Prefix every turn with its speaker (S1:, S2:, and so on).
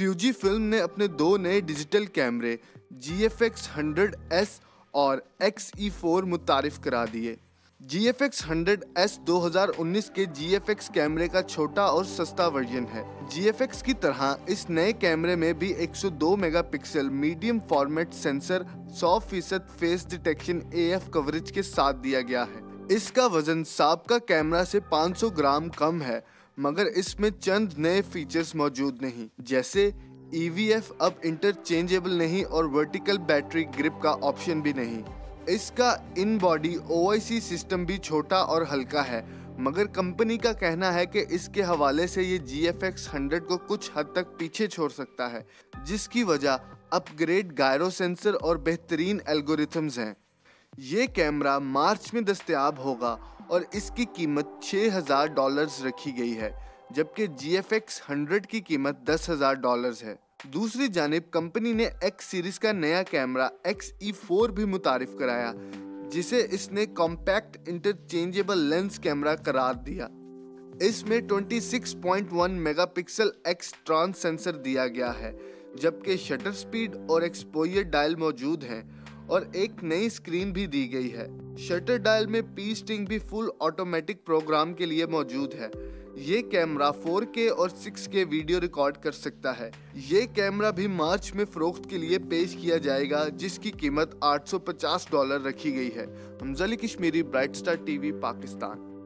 S1: Fuji film ने अपने दो नए डिजिटल कैमरे G F X hundred S और एक्स ई फोर मुतारिफ करा दिए। G F X hundred S दो हज़ार उन्नीस के जी एफ़ एक्स कैमरे का छोटा और सस्ता वर्जन है। जी एफ़ एक्स की तरह इस नए कैमरे में भी 102 megapixel medium format sensor 100 फ़ीसद face detection A F coverage के साथ दिया गया है। इसका वज़न का कैमरा से 500 ग्राम कम है मगर इसमें चंद नए फीचर्स मौजूद नहीं। जैसे ई e अब इंटरचेंजेबल नहीं और वर्टिकल बैटरी ग्रिप का ऑप्शन भी नहीं। इसका इन बॉडी ओ सिस्टम भी छोटा और हल्का है, मगर कंपनी का कहना है कि इसके हवाले से ये जी एफ़ एक्स हंड्रेड को कुछ हद तक पीछे छोड़ सकता है, जिसकी वजह अपग्रेड गायरो सेंसर और बेहतरीन एल्गोरिथम्स हैं। ये कैमरा मार्च में दस्तयाब होगा और इसकी कीमत 6000 डॉलर्स रखी गई है, जबकि जी एफ़ एक्स हंड्रेड की कीमत दस हज़ार डॉलर्स है। दूसरी जानब कंपनी ने एक्स सीरीज़ का नया कैमरा एक्स ई फोर भी मुतारिफ कराया, जिसे इसने कॉम्पैक्ट इंटरचेंजेबल लेंस कैमरा करार दिया। इसमें 26.1 मेगापिक्सल एक्स ट्रांस सेंसर दिया गया है, जबकि शटर स्पीड और एक्सपोजर डायल मौजूद हैं। और एक नई स्क्रीन भी दी गई है। शटर डायल में पी स्टिंग भी फुल ऑटोमेटिक प्रोग्राम के लिए मौजूद है। ये कैमरा 4K और 6K वीडियो रिकॉर्ड कर सकता है। ये कैमरा भी मार्च में फरोख्त के लिए पेश किया जाएगा, जिसकी कीमत 850 डॉलर रखी गई है। हमजली Kashmiri Bright Star TV Pakistan.